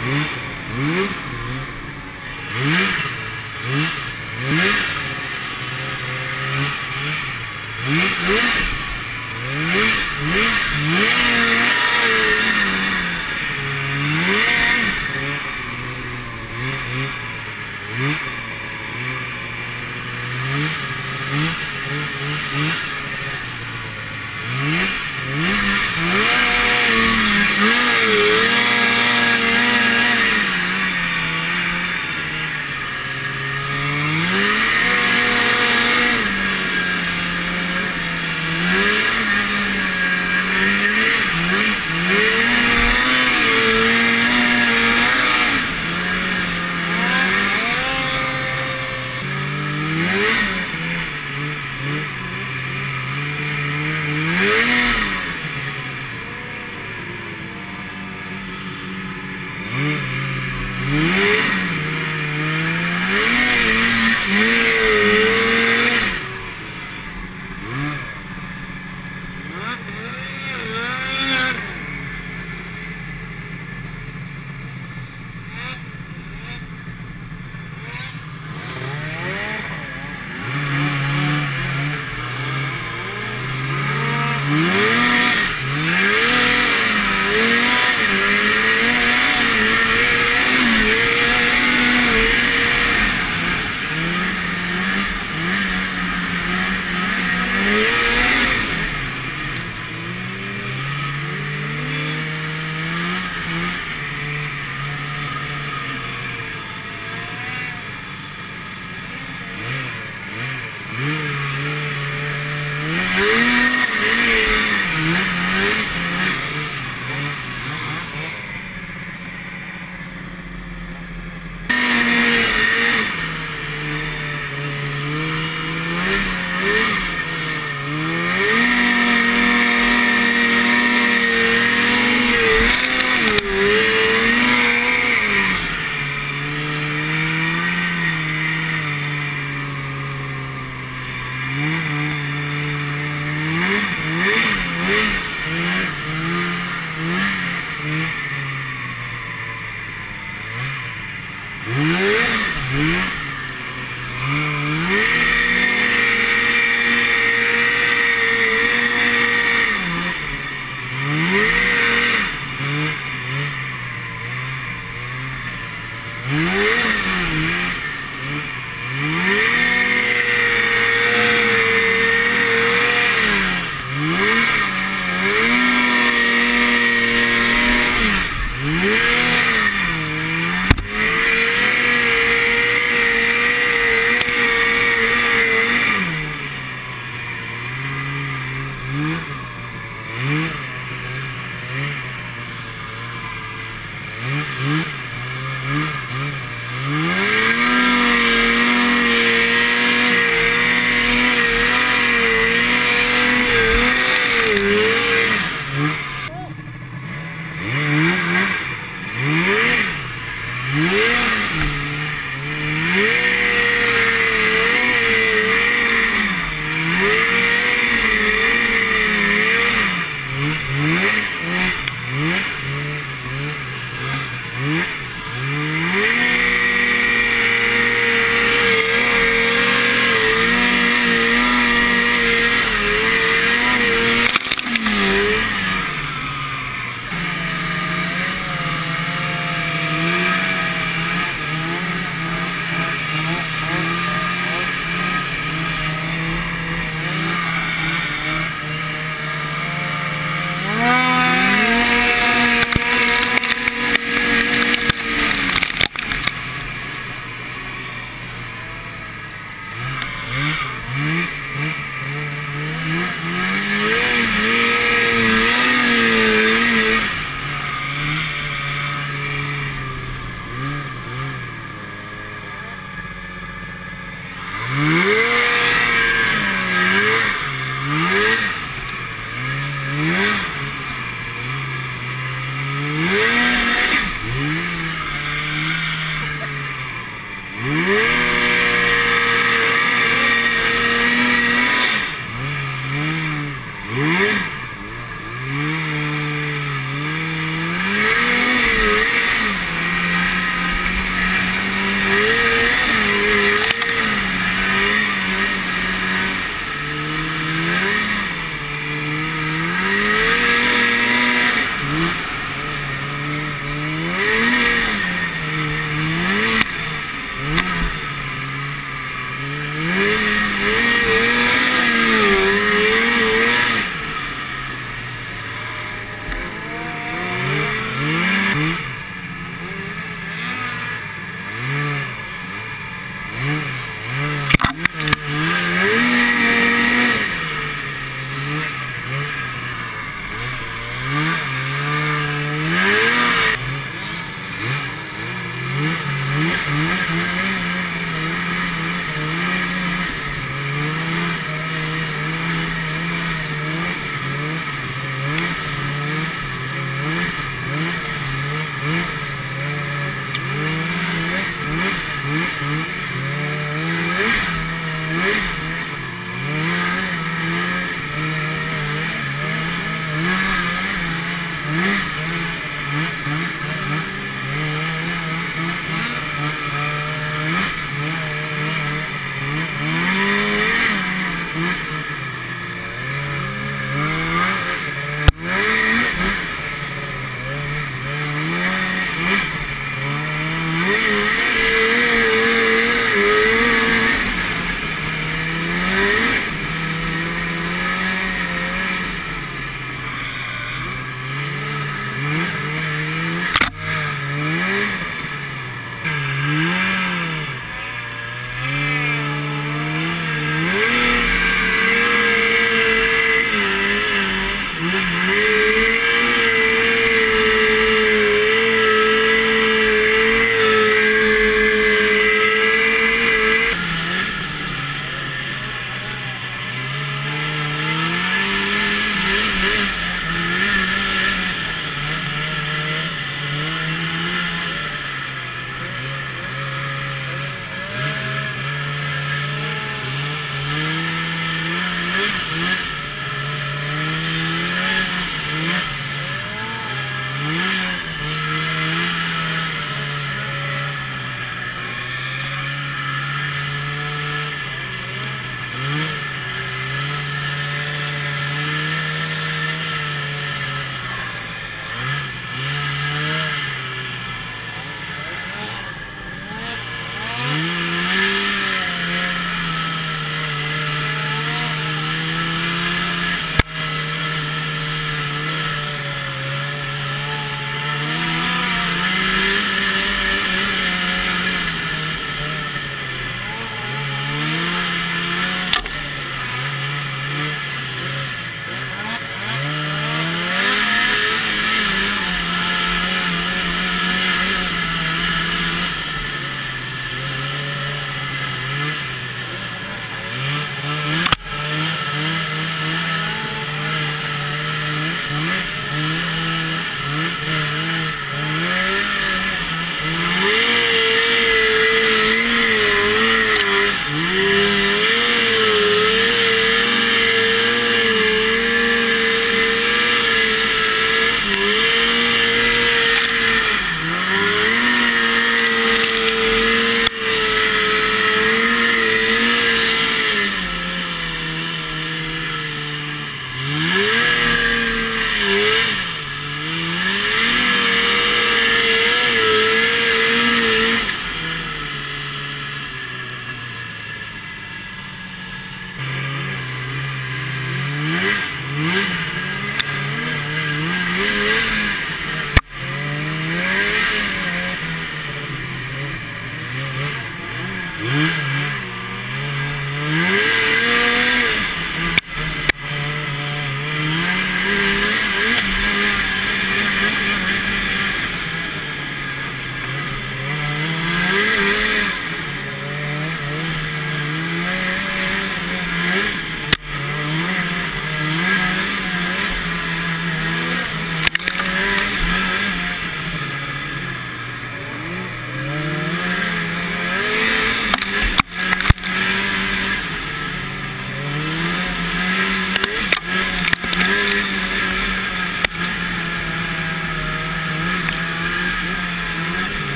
Mm-hmm. Mm-hmm.